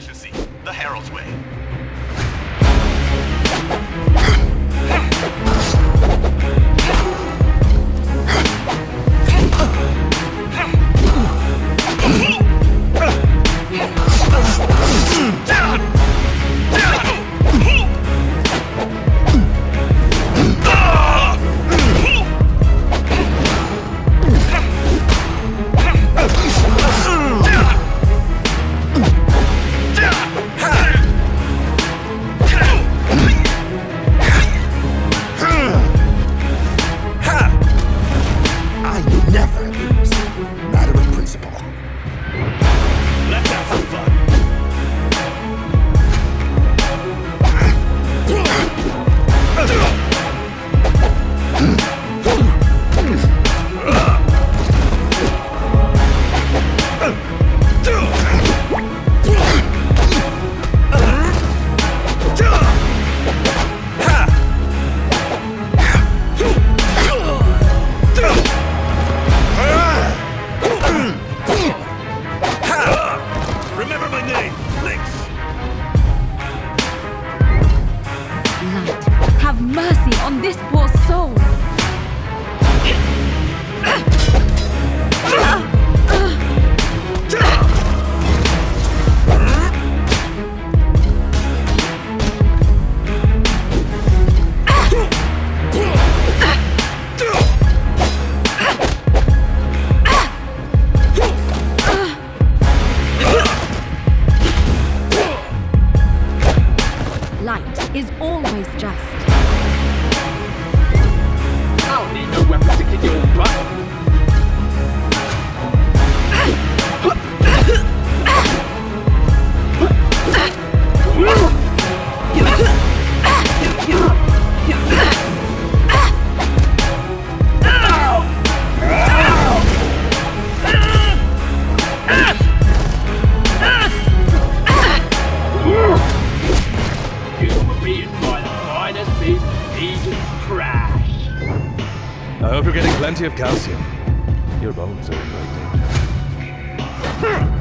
efficiency, the Herald's way. just. hope you're getting plenty of calcium. Your bones are in great danger.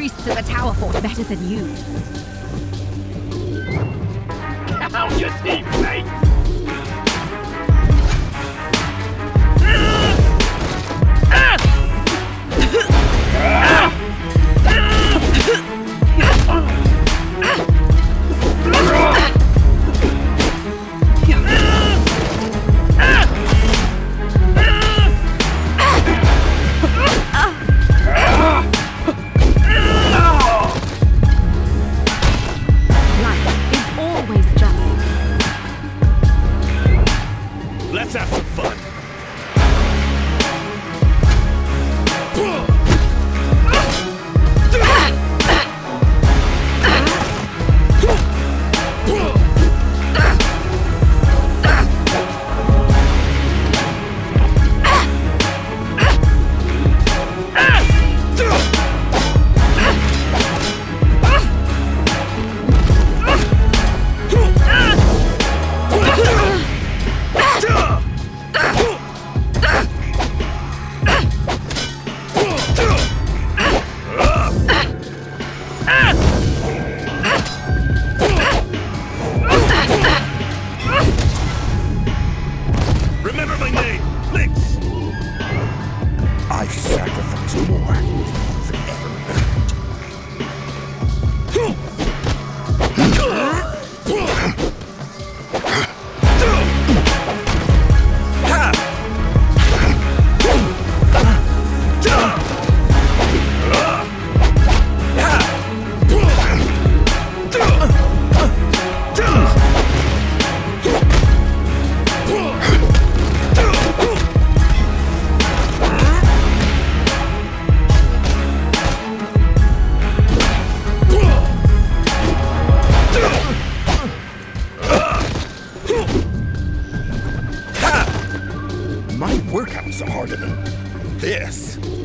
priests of the tower fought better than you. Count your teeth, mate! This.